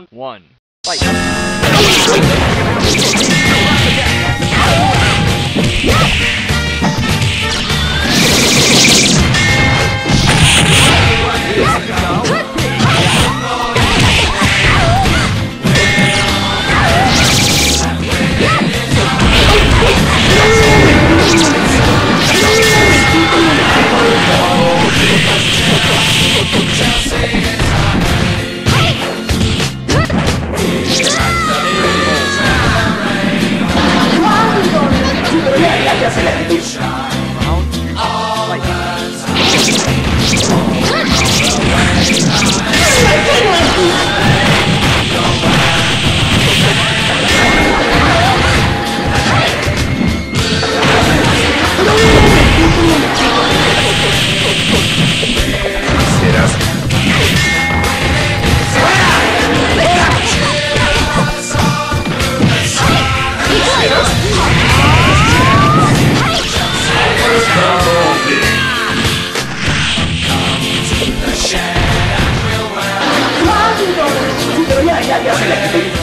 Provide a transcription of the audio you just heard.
Round one. Fight. Round ya, ya.